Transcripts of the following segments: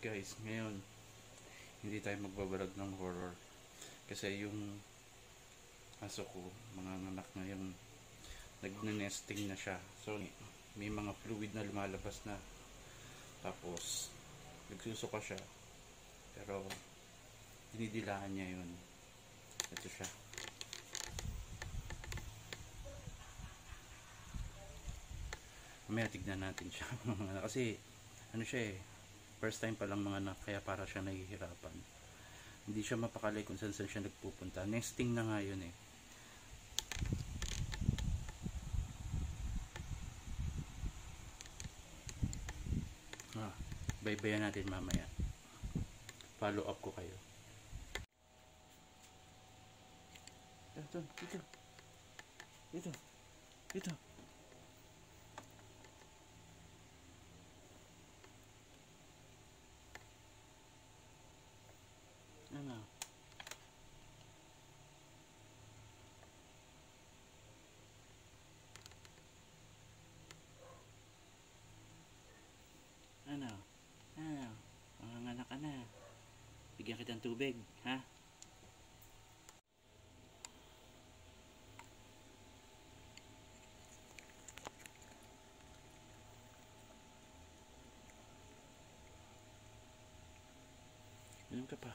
guys, ngayon hindi tayo magbabalag ng horror. Kasi yung aso ko, mga anak ngayon nag-nesting na siya. So may mga fluid na lumalabas na. Tapos nagsusuka siya. Pero dinidilaan niya yun. Ito siya. Mamaya tignan natin siya kasi ano siya eh first time pa lang mga anak kaya para siya nahihirapan. Hindi siya mapakali kung saan saan siya nagpupunta. Nesting na nga yun eh. Ah, baybayan natin mamaya. Follow up ko kayo. Ito dito dito dito Ano? Ano? Ano? Manganganak ka na. Bigyan kitang tubig, ha? Inom ka pa.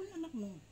yung anak mo.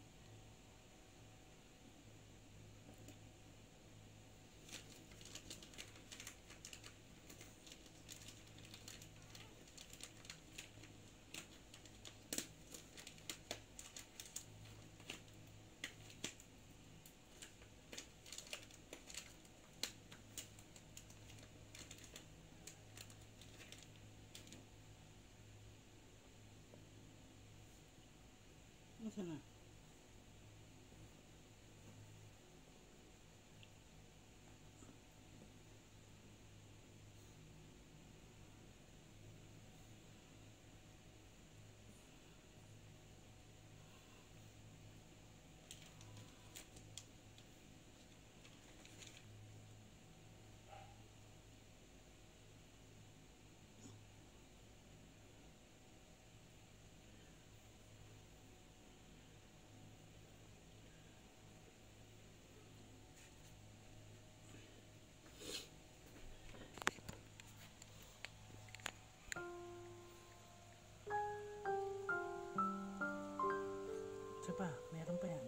都不想。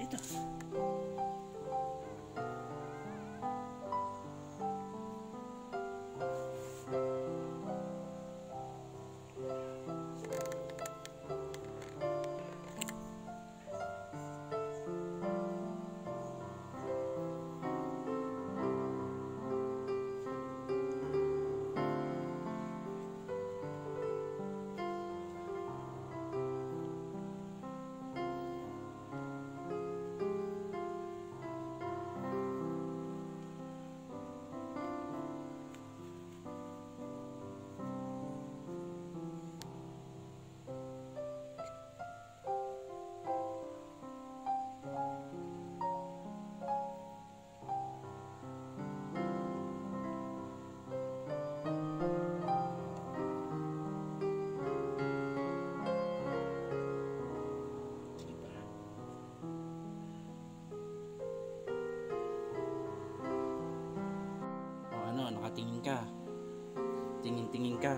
Ito. O nakatingin ka. Tingin-tingin ka.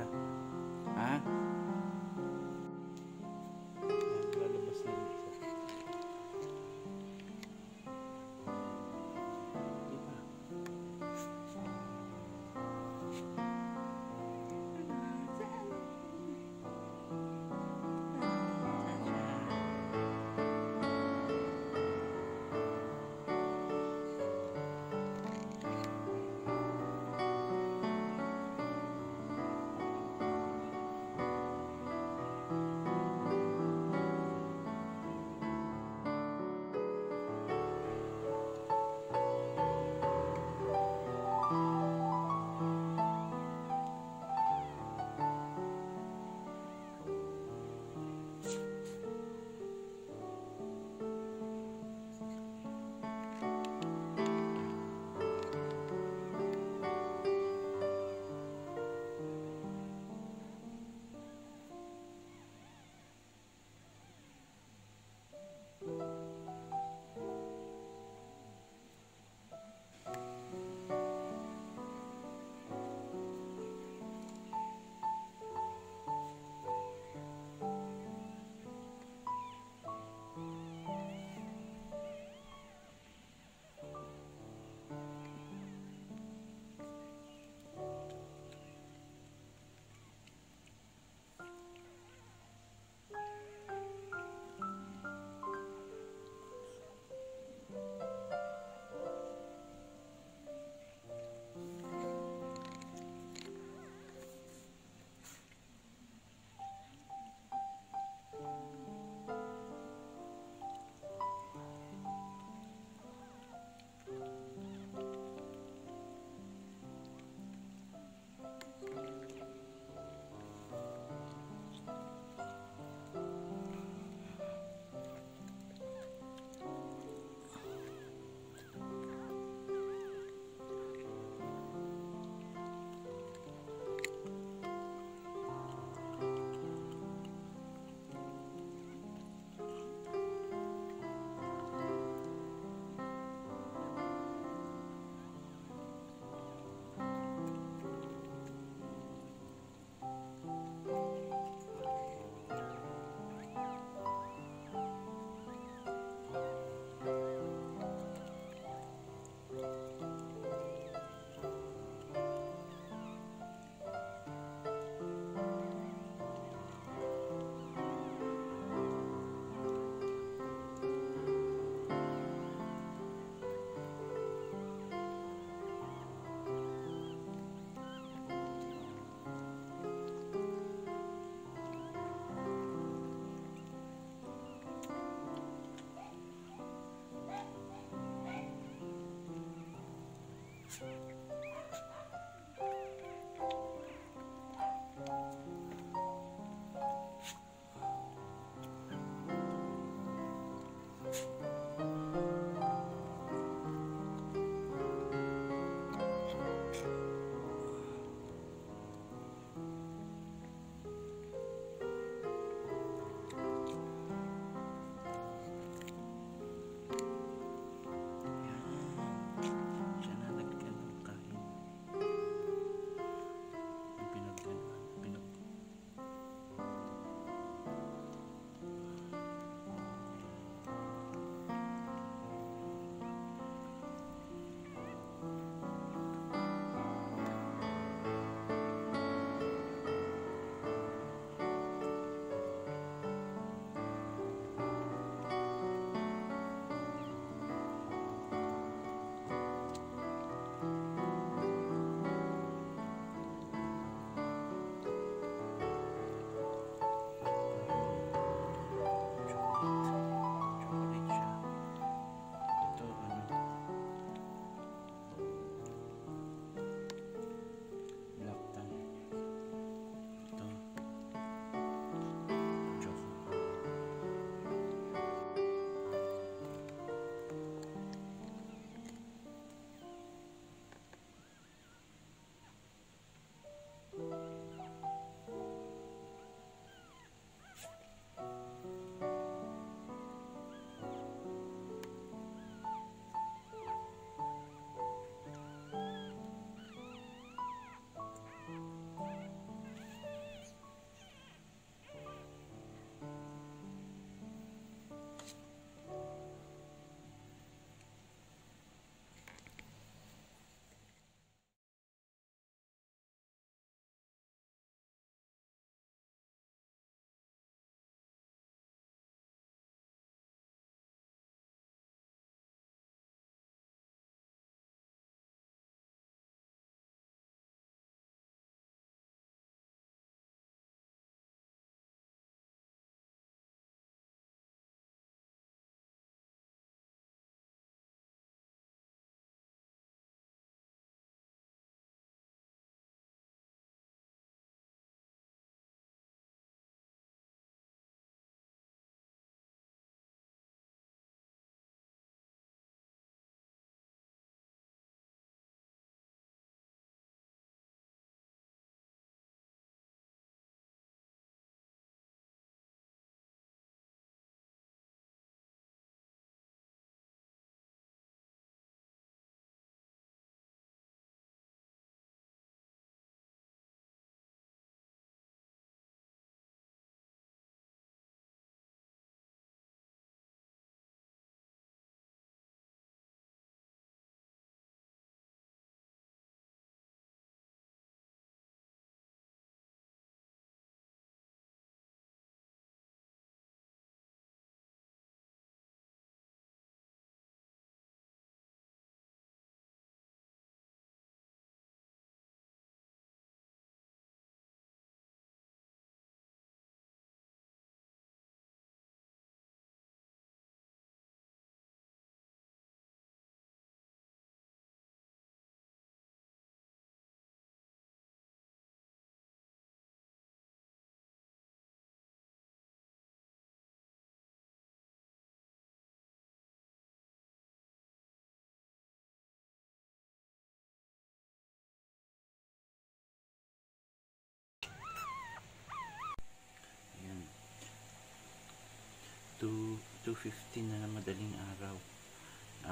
2.15 na ng madaling araw.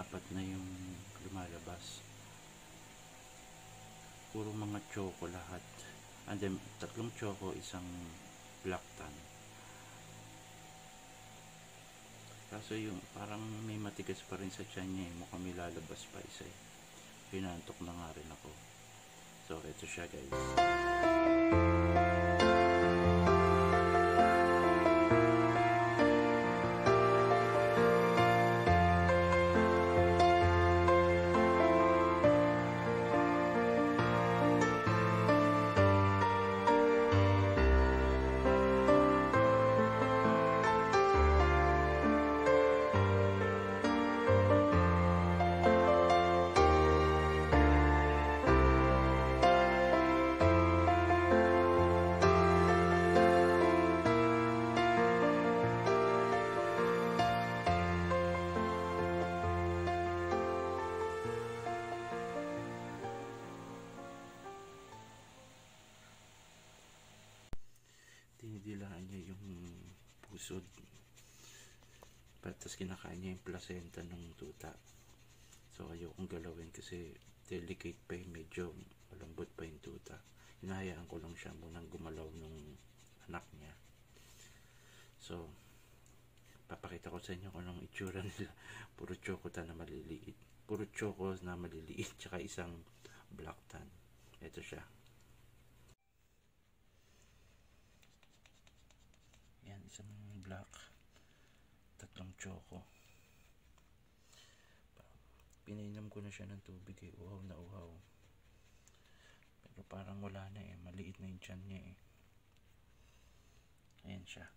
Apat na yung lumalabas. Puro mga choco lahat. And then, tatlong choco, isang black tan. Kaso yung parang may matigas pa rin sa tiyan niya eh. Mukhang may lalabas pa isa eh. Pinantok na nga rin ako. So, ito siya guys. Pusod. Tapos kinakain niya yung placenta ng tuta. So ayokong galawin kasi delicate pa yung medyo malambot pa yung tuta. Hinahayaan ko lang siya munang gumalaw ng anak niya. So, papakita ko sa inyo kung anong itsura nila. Puro chocolate na maliliit. Puro choco na maliliit. Tsaka isang black tan. Ito siya. Yan, isang black. Tatlong choco. Pinainom ko na siya ng tubig eh. Uhaw na uhaw. Pero parang wala na eh. Maliit na yung tiyan niya eh. Ayan siya.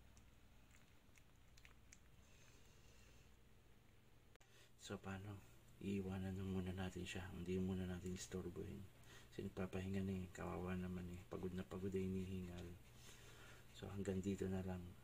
So paano? Iiwanan na muna natin siya. Hindi muna natin istorbohin. Kasi nagpapahinga na eh. Kawawa naman eh. Pagod na pagod ay hinihingal. So hanggang dito na lang.